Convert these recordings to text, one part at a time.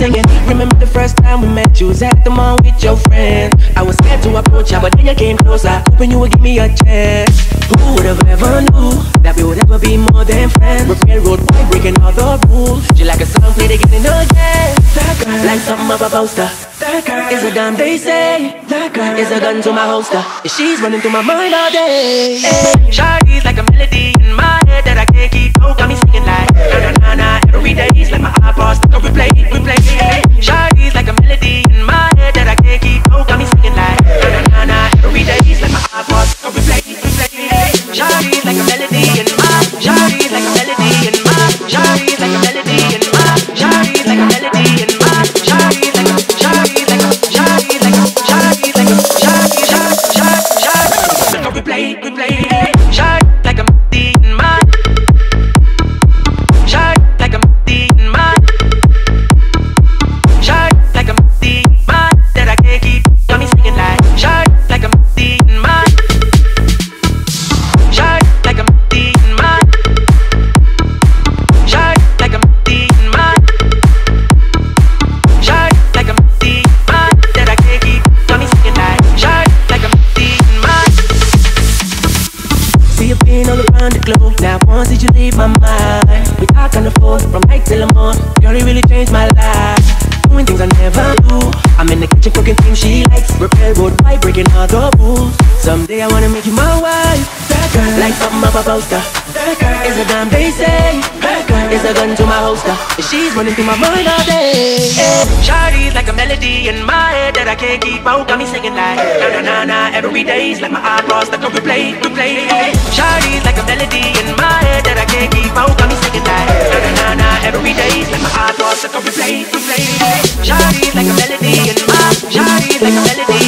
singing. Remember the first time we met, you was at the mall with your friend. I was scared to approach ya, but then you came closer, hoping you would give me a chance. Who would have ever knew that we would ever be more than friends? Repair road boy, breaking all the rules. She like a song played again and again. That girl, like something of a poster. That girl is a gun, they say. That girl is a gun to my holster. She's running through my mind all day. Hey. Like a melody in my head that I can't keep. Oh, all around the globe. Now once did you leave my mind? We talk on the phone from night till the morning. Girl, you really changed my life. Doing things I never do. I'm in the kitchen cooking things she likes. Repair road pipe, breaking all the rules. Someday I wanna make you my wife. That girl, like something up a poster. That girl is a damn they say. That girl is a gun to my holster. She's running through my mind all day. Eh, Shawty's like a melody in my I can't keep out. Got me singing like na na na na every day's like my iPod's stuck on replay, replay. Shawty's like a melody in my head that I can't keep out. Got me singing like na na na na every day's like my iPod's stuck on replay, replay. Shawty's like a melody in my. Shawty's like a melody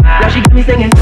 Now she got me singing.